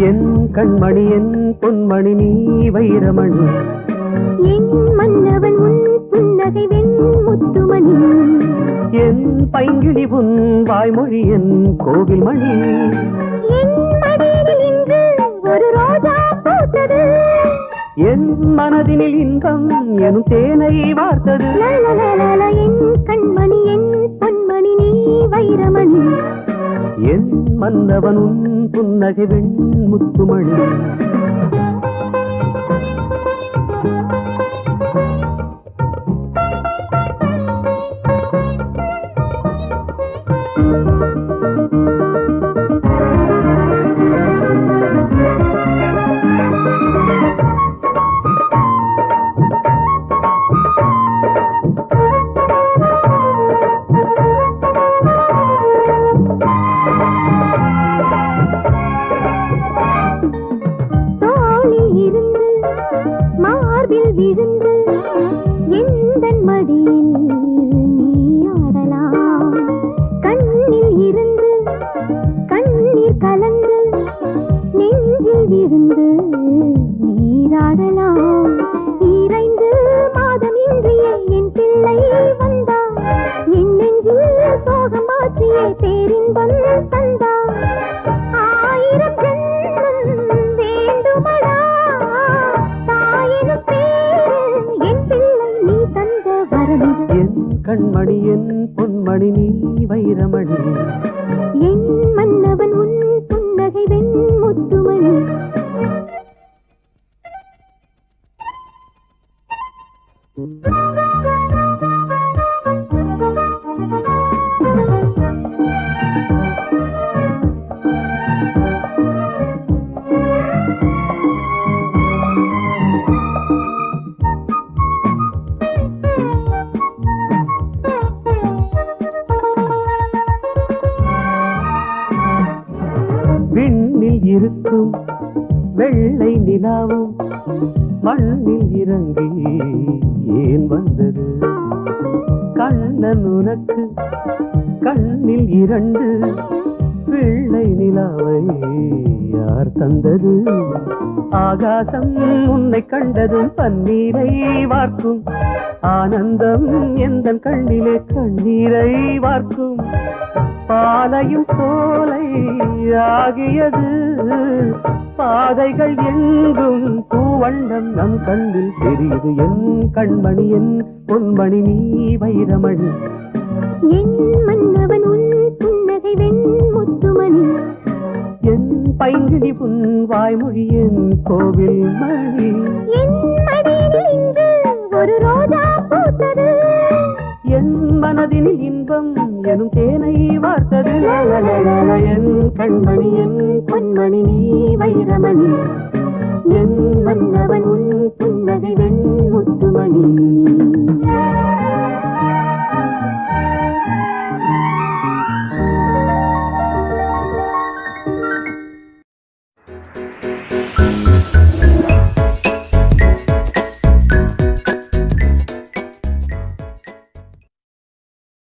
கண்மணி என் பொன்மணி நீ வைரமணி. என் மன்னவன் உன் புன்னகை வெண் முத்துமணி. என் பைங்கிழி உன் வாய்மொழி என் கோவில் மணி. என் என் மனதினில் இன்பம் எனும் தேனை வார்த்தது. என் கண்மணி என் பொன்மணி நீ வைரமணி. மன்னவனும் புன்னகை வெண் முத்துமணி. என் கண்மணி என் பொன்மணி நீ வைரமணி. என் மன்னவன் உன் புன்னகை வெண் இருக்கும். வெள்ளை நிலாவும் மண்ணில் இறங்கி ஏன் வந்தது? கண்ணன் உனக்கு கண்ணில் இரண்டு வெள்ளை நிலாவை யார் தந்தது? ஆகாசம் உன்னை கண்டதும் பன்னீரை வார்க்கும். ஆனந்தம் எந்த கண்ணிலே கண்ணீரை வார்க்கும். பாலையும் சோலை ஆகியது. பாதைகள் எங்கும் பூவண்ணம் நம் கண்ணில் தெரியுது. என் கண்மணி என் பொன்மணி நீ வைரமணி. என் மன்னவன் உன் புன்னகை வெண் முத்துமணி என் பைங்கிழி புன் வாய்மொழி என் கோவில் மணி. என் மடியில் இன்று ஒரு ரோஜா பூத்தது. என் மனதினில் இன்பம் எனும் தேனை வார்த்தது. என் கண்மணி என் பொன்மணி நீ வைரமணி.